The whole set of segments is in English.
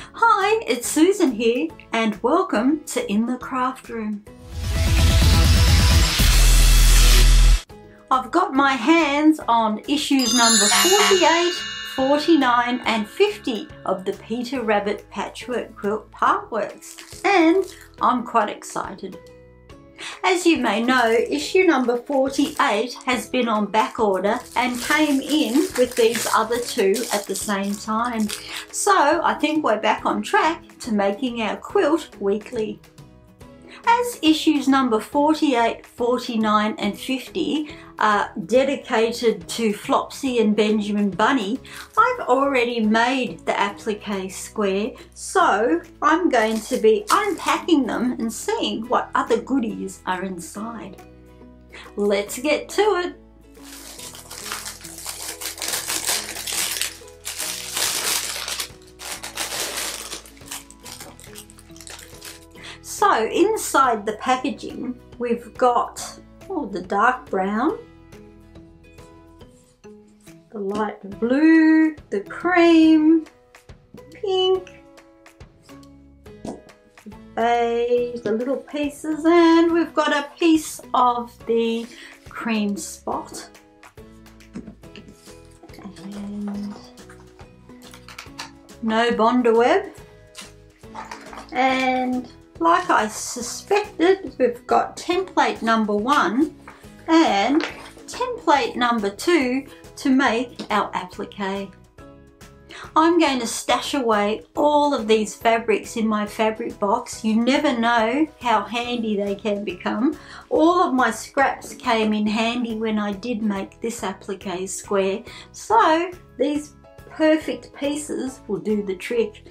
Hi, it's Siouxsan here and welcome to In the Craft Room. I've got my hands on issues number 48, 49 and 50 of the Peter Rabbit Patchwork Quilt Partworks and I'm quite excited. As you may know, issue number 48 has been on back order and came in with these other two at the same time. So I think we're back on track to making our quilt weekly. As issues number 48, 49 and 50 are dedicated to Flopsy and Benjamin Bunny, I've already made the applique square, so I'm going to be unpacking them and seeing what other goodies are inside. Let's get to it. So inside the packaging, we've got oh, the dark brown, the light blue, the cream, pink, beige, the little pieces, and we've got a piece of the cream spot. And no Bondaweb. And like I suspected, we've got template number one and template number two to make our applique. I'm going to stash away all of these fabrics in my fabric box. You never know how handy they can become. All of my scraps came in handy when I did make this applique square. So these perfect pieces will do the trick.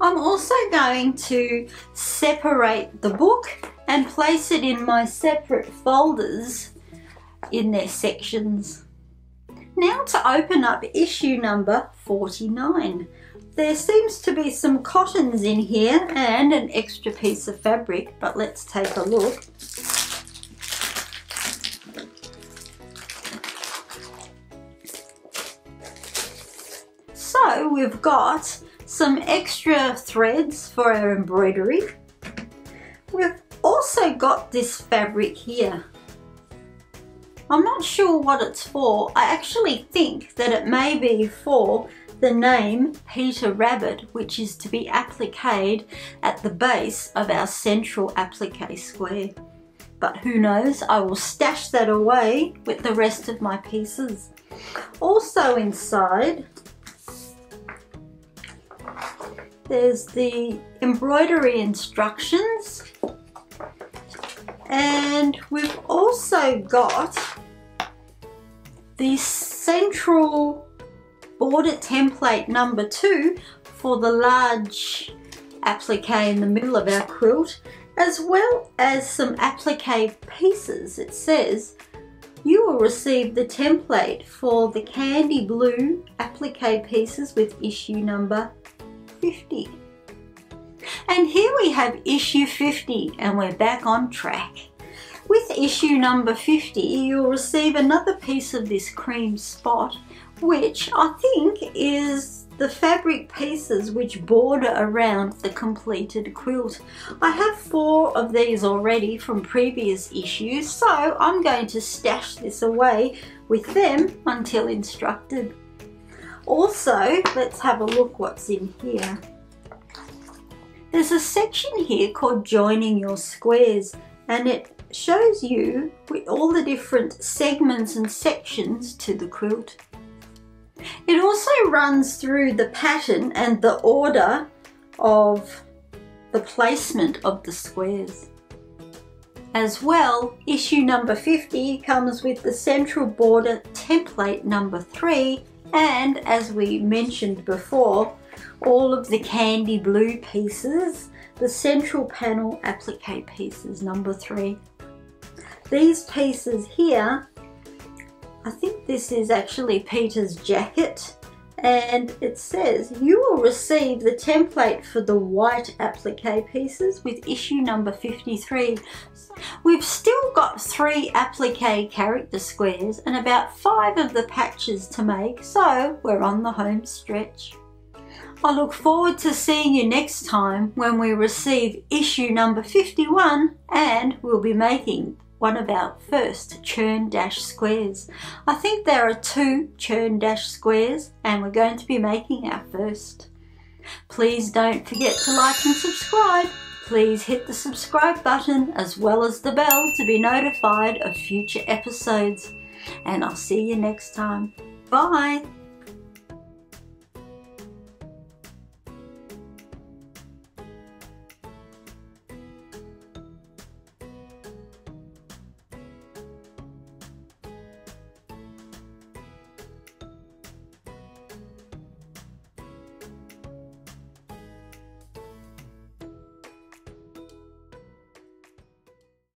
I'm also going to separate the book and place it in my separate folders in their sections. Now to open up issue number 49. There seems to be some cottons in here and an extra piece of fabric, but let's take a look. We've got some extra threads for our embroidery. We've also got this fabric here. I'm not sure what it's for. I actually think that it may be for the name Peter Rabbit, which is to be appliqued at the base of our central applique square. But who knows, I will stash that away with the rest of my pieces. Also inside, there's the embroidery instructions and we've also got the central border template number two for the large applique in the middle of our quilt as well as some applique pieces. It says you will receive the template for the candy blue applique pieces with issue number 50. And here we have issue 50 and we're back on track. With issue number 50 you'll receive another piece of this cream spot which I think is the fabric pieces which border around the completed quilt. I have four of these already from previous issues so I'm going to stash this away with them until instructed. Also, let's have a look what's in here. There's a section here called joining your squares and it shows you all the different segments and sections to the quilt. It also runs through the pattern and the order of the placement of the squares. As well, issue number 50 comes with the central border template number 3 and as we mentioned before all of the candy blue pieces the central panel applique pieces number three. These pieces here I think this is actually Peter's jacket and it says you will receive the template for the white applique pieces with issue number 53. We've still got three applique character squares and about five of the patches to make so we're on the home stretch. I look forward to seeing you next time when we receive issue number 51 and we'll be making one of our first churn dash squares. I think there are two churn dash squares and we're going to be making our first. Please don't forget to like and subscribe. Please hit the subscribe button as well as the bell to be notified of future episodes. And I'll see you next time. Bye!